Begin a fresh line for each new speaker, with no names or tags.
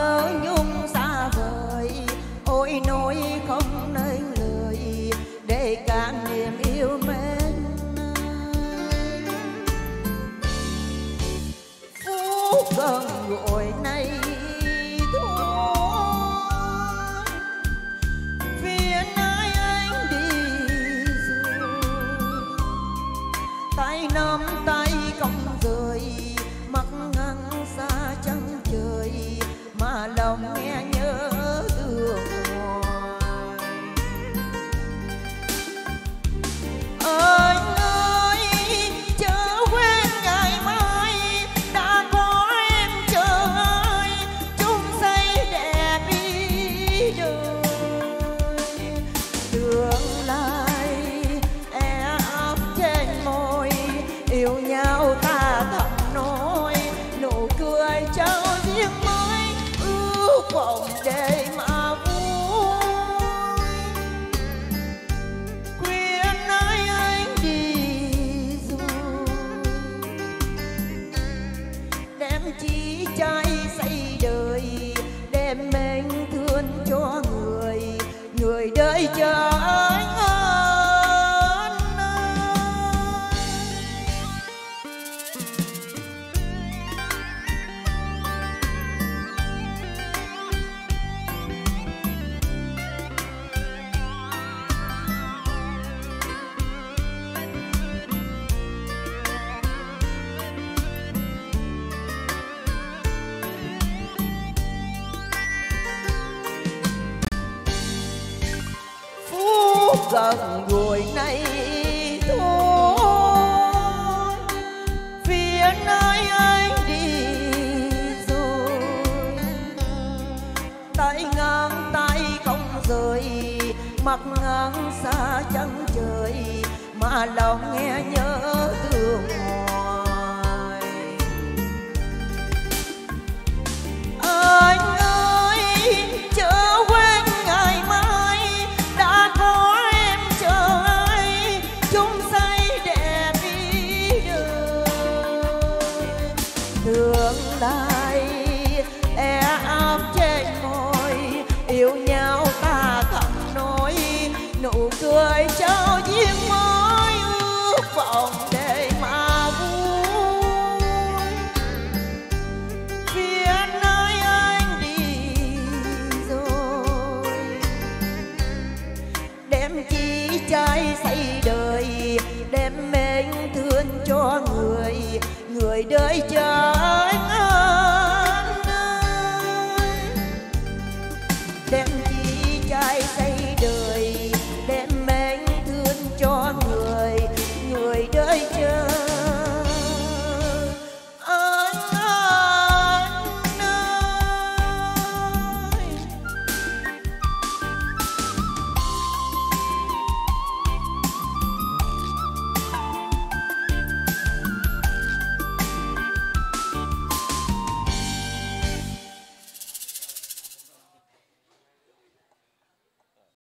nhớ nhung xa vời, ôi nỗi không nơi lời, để cả niềm yêu mến phú gần gọi nay Hãy subscribe chỉ trai xây đời đem mình thương cho người. Người đời chờ phút rồi nay này thôi. Phía nơi anh đi rồi. Tay ngang tay không rời, mặt ngang xa chân trời mà lòng nghe nhớ đợi chờ anh ơi đem chỉ chạy